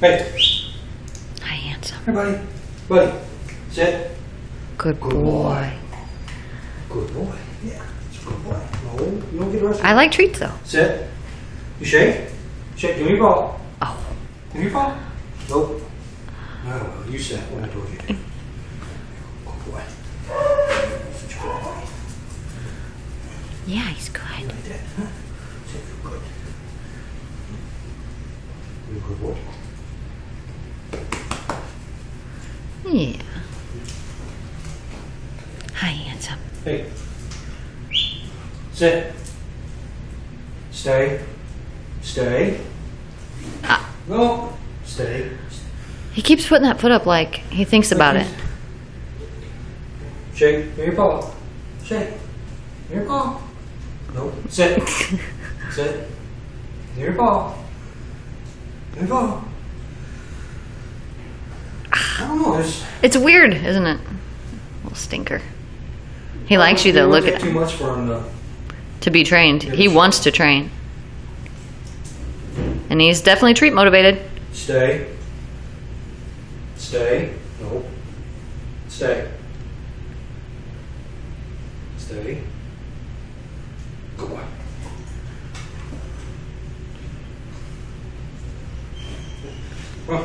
Hey, Hi, handsome. hey, buddy. Buddy, sit. Good, Good boy. boy. Good boy. Yeah, it's a good boy. No, you don't get arrested. I like treats though. Sit. You shake. Shake. Give me your ball. Oh, Give me your ball. Nope. No, you sat when I told you. Good boy. Such a good boy. yeah, he's You good. like that, huh? Sit. You're good. You're a good boy. Yeah. Hi, handsome. Hey. Sit. Stay. Stay. Ah. No. Stay. He keeps putting that foot up like he thinks about it. Shake. Give me your paw. Shake. Give me your paw. No. Sit. Sit. Give me your paw. Give me your paw. Don't know. There's, It's weird, isn't it? Little stinker. He likes you though. Look at him. too much for him to. To be trained. Yeah, He sure. wants to train. And he's definitely treat motivated. Stay. Stay. No. Stay. Stay. Go boy. Well,